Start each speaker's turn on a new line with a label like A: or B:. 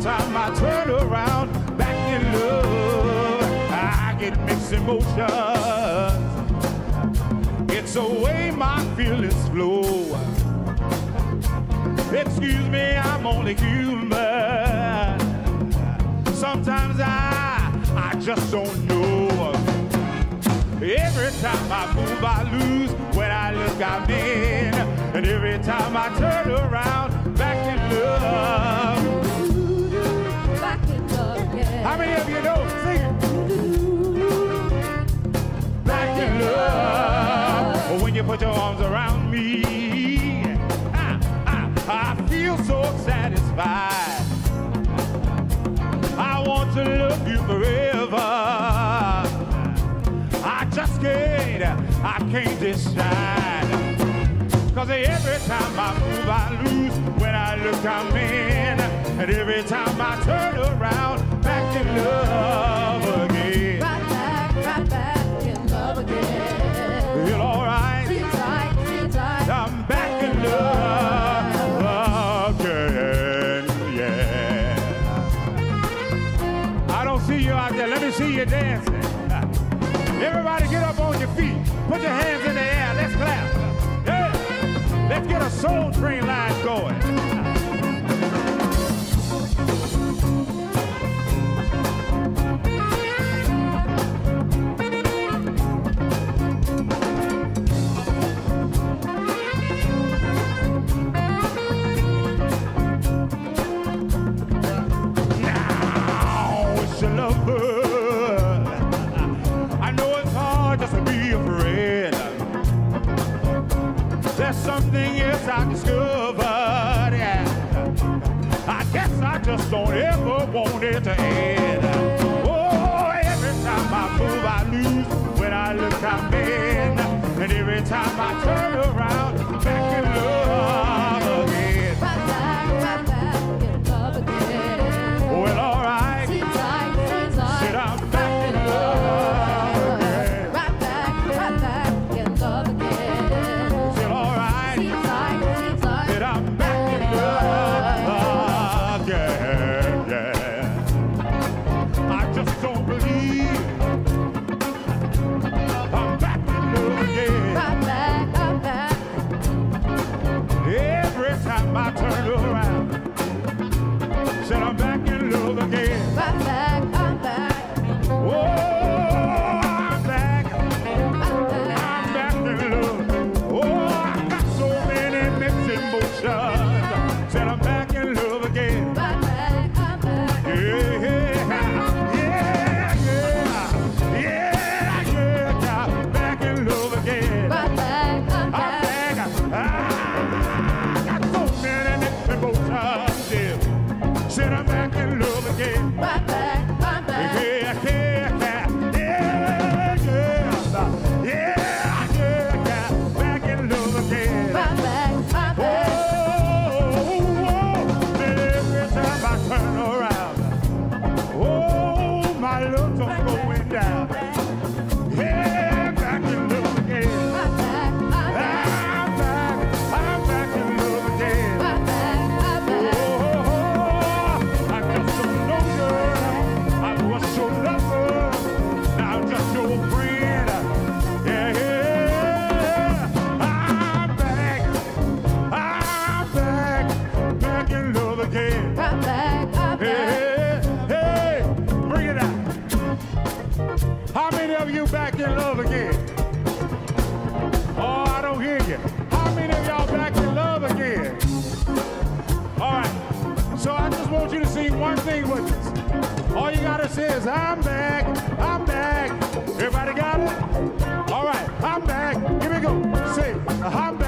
A: time I turn around, back in love, I get mixed emotions. It's the way my feelings flow. Excuse me, I'm only human. Sometimes I, I just don't know. Every time I move, I lose. When I look, I'm in. And every time I turn around, back in love. How many of you know? Sing it. Back in love. When you put your arms around me, ah, ah, I feel so satisfied. I want to love you forever. I just can't, I can't decide. Cause every time I move, I lose. When I look, I'm in. And every time I turn around, Put your hands in the air. Let's clap. Yeah. Let's get a soul train line going. I. Yeah. I guess I just don't ever want it to end. Oh, every time I move, I lose. When I look, I'm in. And every time I turn How many of you back in love again? Oh, I don't hear you. How many of y'all back in love again? All right. So I just want you to sing one thing with us. All you gotta say is, I'm back, I'm back. Everybody got it? All right, I'm back. Here we go. Say, I'm back.